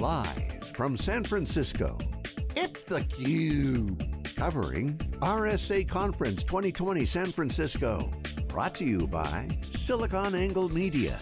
Live from San Francisco, it's theCUBE. Covering RSA Conference 2020 San Francisco. Brought to you by SiliconANGLE Media.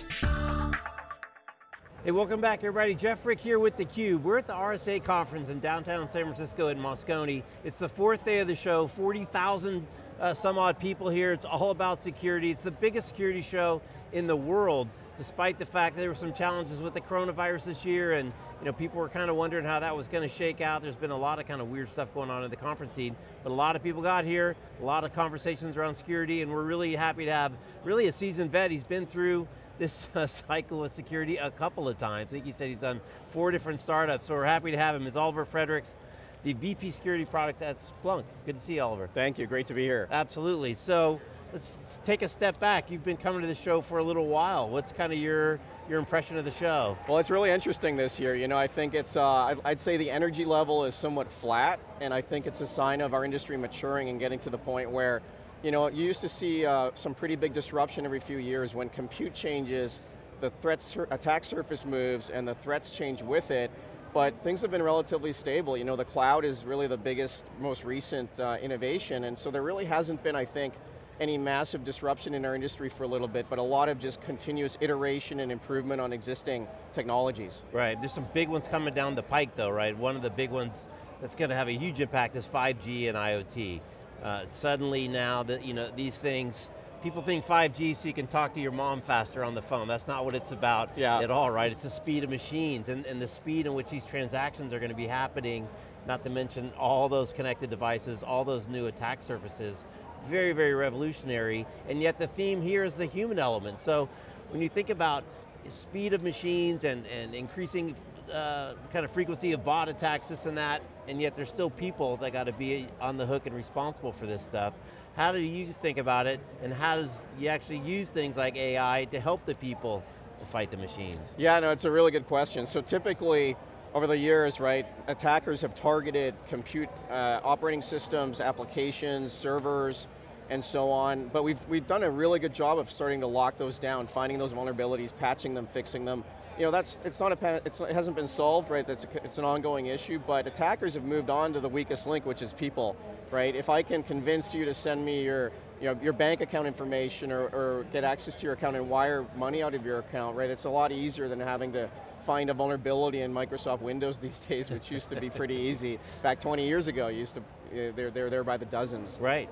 Hey, welcome back everybody. Jeff Frick here with theCUBE. We're at the RSA conference in downtown San Francisco in Moscone. It's the fourth day of the show, 40,000 uh, some odd people here. It's all about security. It's the biggest security show in the world, despite the fact that there were some challenges with the coronavirus this year and you know, people were kind of wondering how that was going to shake out. There's been a lot of kind of weird stuff going on in the conference scene, but a lot of people got here, a lot of conversations around security, and we're really happy to have really a seasoned vet. He's been through this uh, cycle of security a couple of times. I think he said he's done four different startups, so we're happy to have him. Is Oliver Friedrichs, the VP Security Products at Splunk. Good to see you, Oliver. Thank you, great to be here. Absolutely, so let's take a step back. You've been coming to the show for a little while. What's kind of your, your impression of the show? Well, it's really interesting this year. You know, I think it's, uh, I'd say the energy level is somewhat flat, and I think it's a sign of our industry maturing and getting to the point where, you know, you used to see uh, some pretty big disruption every few years when compute changes, the threat sur attack surface moves, and the threats change with it, but things have been relatively stable. You know, the cloud is really the biggest, most recent uh, innovation, and so there really hasn't been, I think, any massive disruption in our industry for a little bit, but a lot of just continuous iteration and improvement on existing technologies. Right, there's some big ones coming down the pike though, right? One of the big ones that's going to have a huge impact is 5G and IoT. Uh, suddenly now that you know these things, people think 5G so you can talk to your mom faster on the phone. That's not what it's about yeah. at all, right? It's the speed of machines and, and the speed in which these transactions are going to be happening, not to mention all those connected devices, all those new attack surfaces very, very revolutionary, and yet the theme here is the human element. So when you think about speed of machines and, and increasing uh, kind of frequency of bot attacks, this and that, and yet there's still people that got to be on the hook and responsible for this stuff. How do you think about it, and how does you actually use things like AI to help the people fight the machines? Yeah, no, it's a really good question. So typically, over the years, right, attackers have targeted compute uh, operating systems, applications, servers, and so on, but we've, we've done a really good job of starting to lock those down, finding those vulnerabilities, patching them, fixing them. You know, that's, it's not a, it's, it hasn't been solved, right, that's a, it's an ongoing issue, but attackers have moved on to the weakest link, which is people, right? If I can convince you to send me your, you know, your bank account information or, or get access to your account and wire money out of your account, right? It's a lot easier than having to find a vulnerability in Microsoft Windows these days, which used to be pretty easy. Back 20 years ago, used to, eh, they're, they're there by the dozens. Right.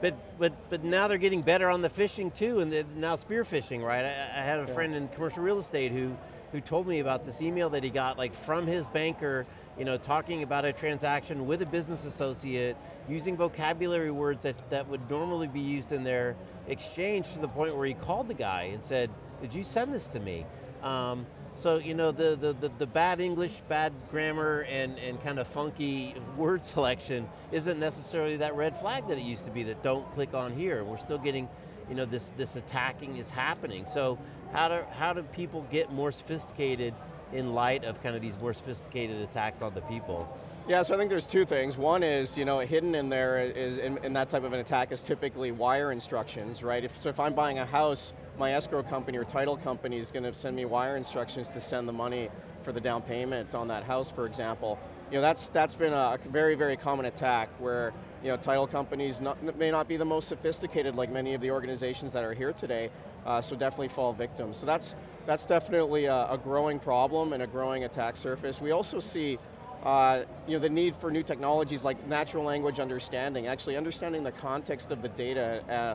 But, but, but now they're getting better on the phishing too, and now spear phishing, right? I, I had a yeah. friend in commercial real estate who, who told me about this email that he got like from his banker, you know, talking about a transaction with a business associate, using vocabulary words that, that would normally be used in their exchange to the point where he called the guy and said, did you send this to me? Um, so, you know, the, the, the, the, bad English, bad grammar, and, and kind of funky word selection isn't necessarily that red flag that it used to be that don't click on here. We're still getting, you know, this, this attacking is happening. So how do, how do people get more sophisticated in light of kind of these more sophisticated attacks on the people? Yeah, so I think there's two things. One is, you know, hidden in there is, in, in that type of an attack is typically wire instructions, right? If, so if I'm buying a house, my escrow company or title company is going to send me wire instructions to send the money for the down payment on that house, for example. You know, that's, that's been a very, very common attack where you know, title companies not, may not be the most sophisticated like many of the organizations that are here today, uh, so definitely fall victim. So that's, that's definitely a, a, growing problem and a growing attack surface. We also see uh, you know, the need for new technologies like natural language understanding, actually understanding the context of the data. Uh,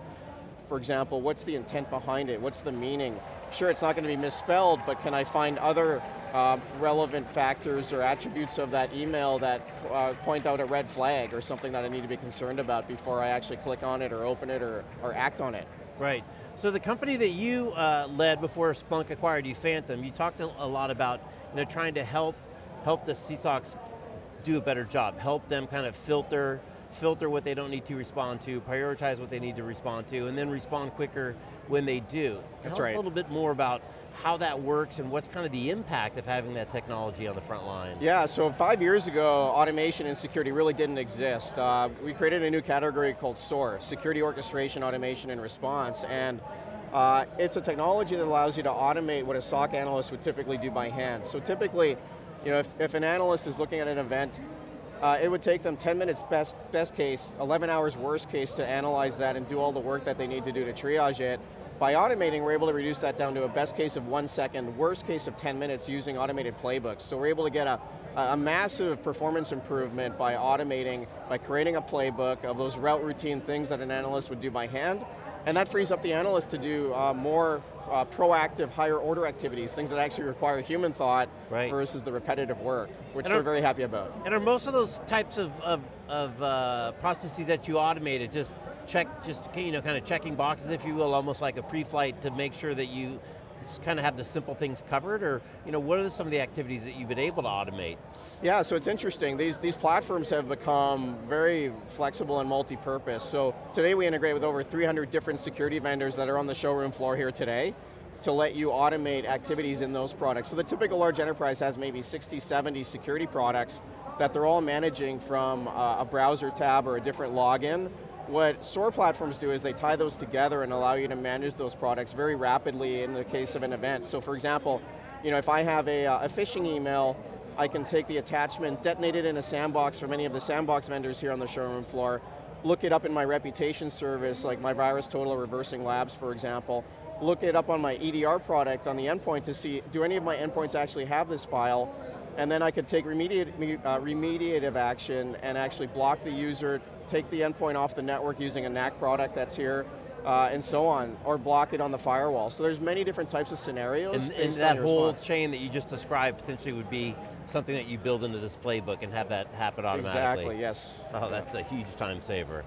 for example, what's the intent behind it? What's the meaning? Sure, it's not going to be misspelled, but can I find other uh, relevant factors or attributes of that email that uh, point out a red flag or something that I need to be concerned about before I actually click on it or open it or, or act on it? Right. So the company that you uh, led before Splunk acquired you, Phantom, you talked a lot about you know, trying to help, help the CSOCs do a better job, help them kind of filter filter what they don't need to respond to, prioritize what they need to respond to, and then respond quicker when they do. That's Tell right. us a little bit more about how that works and what's kind of the impact of having that technology on the front line. Yeah, so five years ago, automation and security really didn't exist. Uh, we created a new category called SOAR, Security Orchestration, Automation, and Response, and uh, it's a technology that allows you to automate what a SOC analyst would typically do by hand. So typically, You know, if, if an analyst is looking at an event, uh, it would take them 10 minutes best, best case, 11 hours worst case to analyze that and do all the work that they need to do to triage it. By automating, we're able to reduce that down to a best case of one second, worst case of 10 minutes using automated playbooks. So we're able to get a, a massive performance improvement by automating, by creating a playbook of those route routine things that an analyst would do by hand, and that frees up the analyst to do uh, more uh, proactive, higher order activities, things that actually require human thought right. versus the repetitive work, which we're very happy about. And are most of those types of, of, of uh, processes that you automated just check, just you know, kind of checking boxes, if you will, almost like a pre-flight to make sure that you kind of have the simple things covered, or you know, what are some of the activities that you've been able to automate? Yeah, so it's interesting. These, these platforms have become very flexible and multi-purpose. So today we integrate with over 300 different security vendors that are on the showroom floor here today to let you automate activities in those products. So the typical large enterprise has maybe 60, 70 security products that they're all managing from uh, a browser tab or a different login what SOAR platforms do is they tie those together and allow you to manage those products very rapidly in the case of an event. So for example, you know, if I have a, uh, a phishing email, I can take the attachment, detonate it in a sandbox from any of the sandbox vendors here on the showroom floor, look it up in my reputation service, like my VirusTotal Reversing Labs, for example, look it up on my EDR product on the endpoint to see, do any of my endpoints actually have this file? And then I could take remediate, uh, remediative action and actually block the user, take the endpoint off the network using a NAC product that's here, uh, and so on, or block it on the firewall. So there's many different types of scenarios. And, and that whole response. chain that you just described potentially would be something that you build into this playbook and have that happen automatically. Exactly, yes. Oh, that's a huge time saver.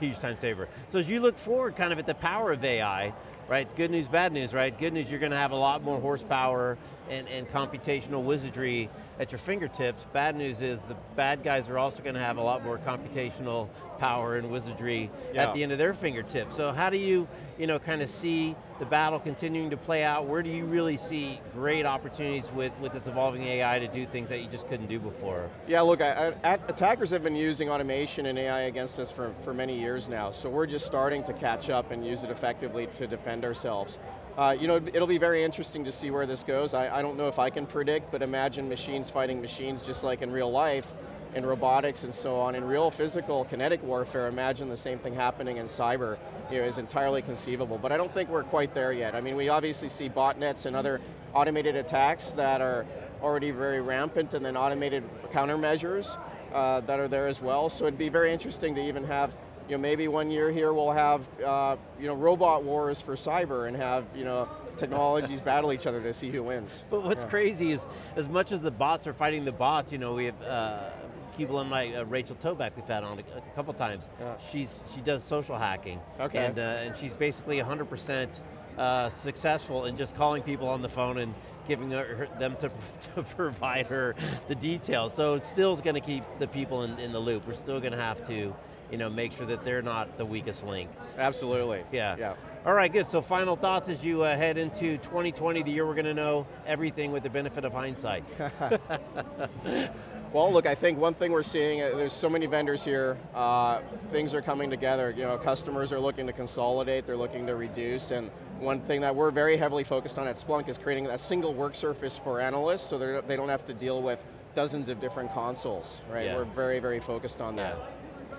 Huge time saver. So as you look forward kind of at the power of AI, right? Good news, bad news, right? Good news, you're going to have a lot more horsepower and, and computational wizardry at your fingertips. Bad news is the bad guys are also going to have a lot more computational power and wizardry yeah. at the end of their fingertips. So how do you, you know, kind of see the battle continuing to play out? Where do you really see great opportunities with, with this evolving AI to do things that you just couldn't do before? Yeah, look, I, I, attackers have been using automation and AI against us for, for many years now, so we're just starting to catch up and use it effectively to defend ourselves. Uh, you know, it'll be very interesting to see where this goes. I, I don't know if I can predict, but imagine machines fighting machines just like in real life, in robotics and so on. In real physical kinetic warfare, imagine the same thing happening in cyber you know, is entirely conceivable. But I don't think we're quite there yet. I mean, we obviously see botnets and other automated attacks that are already very rampant and then automated countermeasures uh, that are there as well. So it'd be very interesting to even have you know, maybe one year here we'll have, uh, you know, robot wars for cyber and have, you know, technologies battle each other to see who wins. But what's yeah. crazy is, as much as the bots are fighting the bots, you know, we have uh, people in like uh, Rachel Toback we've had on a, a couple times. Yeah. She's she does social hacking. Okay. And uh, and she's basically 100% uh, successful in just calling people on the phone and giving her, them to, to, provide her the details. So it still is going to keep the people in, in the loop. We're still going to have to you know, make sure that they're not the weakest link. Absolutely. Yeah. yeah. All right, good. So final thoughts as you uh, head into 2020, the year we're going to know everything with the benefit of hindsight. well, look, I think one thing we're seeing, uh, there's so many vendors here, uh, things are coming together. You know, customers are looking to consolidate, they're looking to reduce, and one thing that we're very heavily focused on at Splunk is creating a single work surface for analysts so they don't have to deal with dozens of different consoles, right? Yeah. We're very, very focused on that.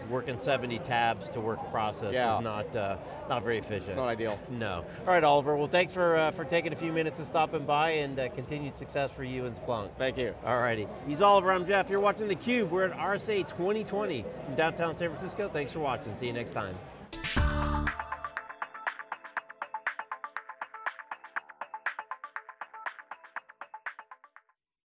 Working 70 tabs to work a process yeah. is not, uh, not very efficient. It's not ideal. No. All right, Oliver, well thanks for, uh, for taking a few minutes and stopping by and uh, continued success for you and Splunk. Thank you. All righty. He's Oliver, I'm Jeff. You're watching theCUBE. We're at RSA 2020 in downtown San Francisco. Thanks for watching. See you next time.